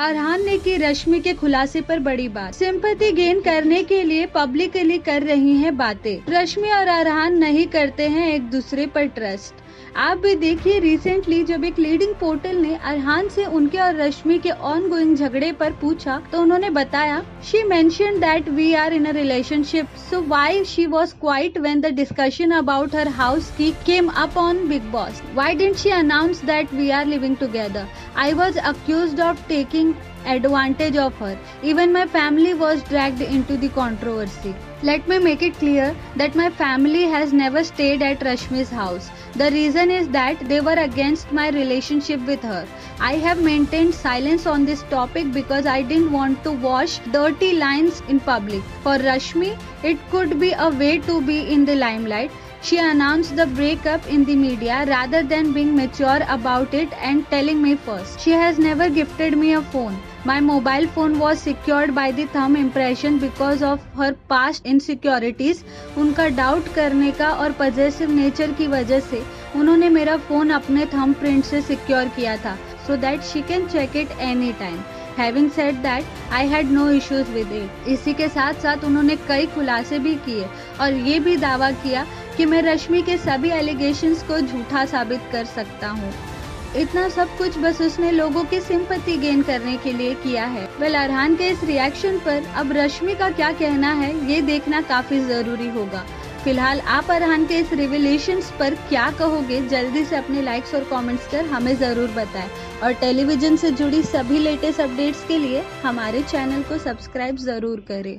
अरहान ने की रश्मि के खुलासे पर बड़ी बात। सिंपति गेन करने के लिए पब्लिकली कर रही हैं बातें। रश्मि और अरहान नहीं करते हैं एक दूसरे पर ट्रस्ट आप भी देखिए रिसेंटली जब एक लीडिंग पोर्टल ने अरहान से उनके और रश्मि के ऑन गोइंग झगड़े पर पूछा तो उन्होंने बताया she mention that we are in a relationship so why she was quite when the discussion about her house key came up on Bigg Boss why didn't she announce that we are living together I was accuse of taking advantage of her. Even my family was dragged into the controversy. Let me make it clear that my family has never stayed at Rashmi's house. The reason is that they were against my relationship with her. I have maintained silence on this topic because I didn't want to wash dirty lines in public. For Rashmi, it could be a way to be in the limelight. She announced the breakup in the media rather than being mature about it and telling me first. She has never gifted me a phone. My mobile phone was secured by the thumb impression because of her past insecurities. उनका doubt करने का और possessive nature की वजह से उन्होंने मेरा phone अपने थंब प्रिंट से सिक्योर किया था so that she can check it any time having said that I had no issues with it इसी के साथ साथ उन्होंने कई खुलासे भी किए और ये भी दावा किया कि मैं रश्मि के सभी एलिगेशंस को झूठा साबित कर सकता हूँ। इतना सब कुछ बस उसने लोगों की सिंपति गेन करने के लिए किया है। वेल अरहान के इस रिएक्शन पर अब रश्मि का क्या कहना है, ये देखना काफ़ी ज़रूरी होगा। फ़िलहाल आप अरहान के इस रिविलेशन पर क्या कहोगे, जल्दी से अपने लाइक्स और कमेंट्स कर हमें ज़रूर बताएँ। और टेलीविज़न से जुड़ी सभी लेटेस्ट अपडेट्स के लिए हमारे चैनल को सब्सक्राइब ज़रूर करें।